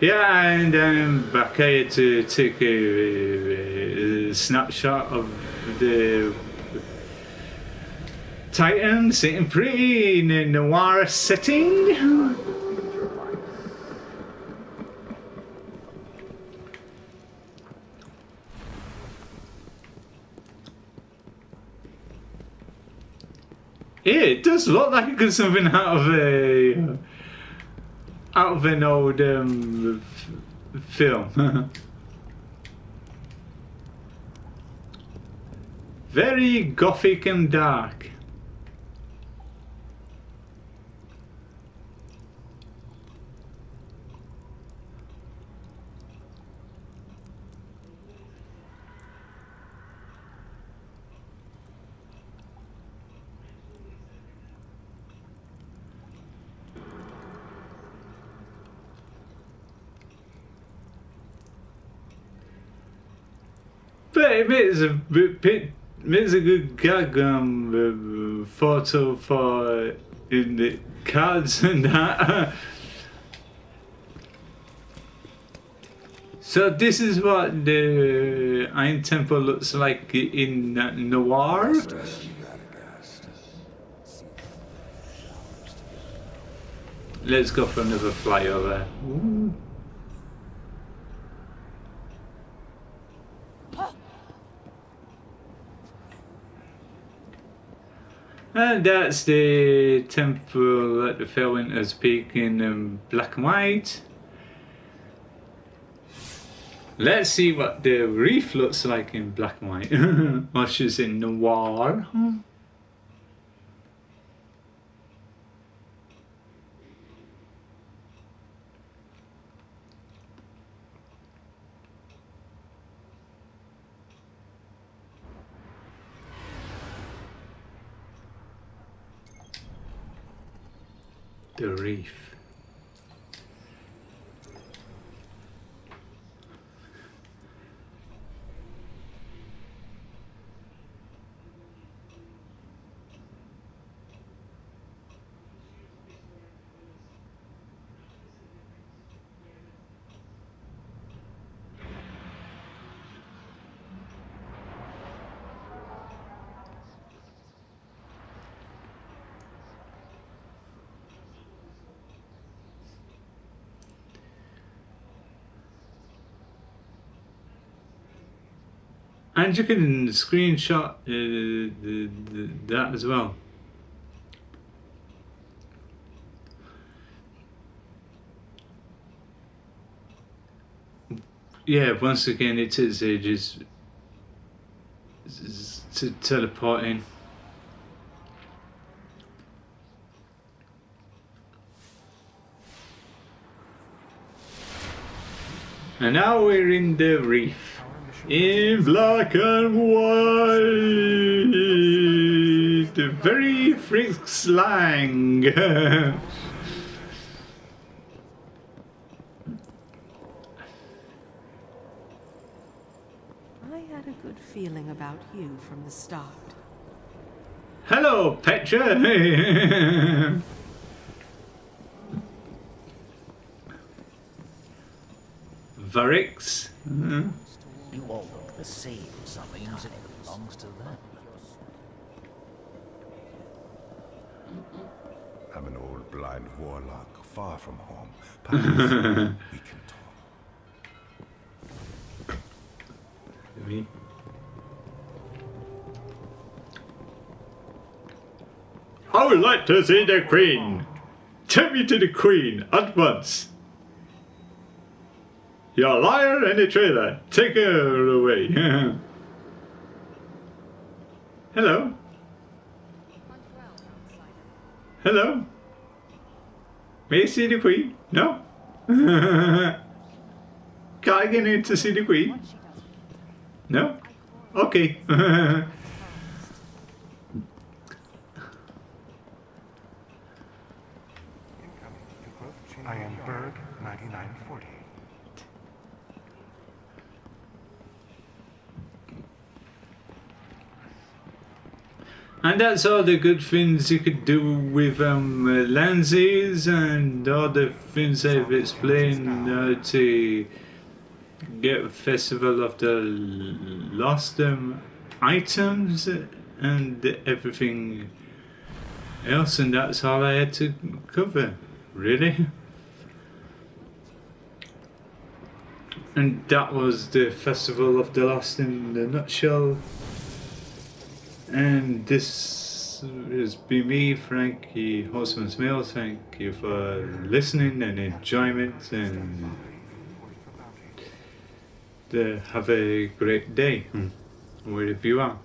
Yeah, and I'm back here to take a, a snapshot of the Titan sitting pretty in a noir setting. Yeah, it does look like it's something out of a out of an old um, f- film. Very gothic and dark. It is a a good gag um, photo for in the cards and that. so this is what the Iron Temple looks like in Noir. Let's go for another flyover. Ooh. And that's the temple at the Felwinter's Peak in um, black and white. Let's see what the reef looks like in black and white. or should in noir. The reef. And you can screenshot uh, the, the, that as well. Yeah, once again, it is ages to teleporting. And now we're in the reef. In black and white. Very Frick slang. I had a good feeling about you from the start. Hello, Petra. Variks. Uh, You all look the same. Some means it belongs to them. I'm an old blind warlock, far from home. Perhaps we can talk. me. I would like to see the Queen. Take me to the Queen at once. You're a liar and a traitor. Take her away. Hello. Hello. May I see the Queen? No. Can I get in to see the Queen? No? Okay. I am Berg 9940. And that's all the good things you could do with um, lenses and all the things I've explained uh, to get Festival of the Lost um, items and everything else, and that's all I had to cover, really. And that was the Festival of the Lost in a nutshell. And this is been me, Frankie Holtzmann Smales. Thank you for listening and enjoyment, and have a great day hmm. wherever you are.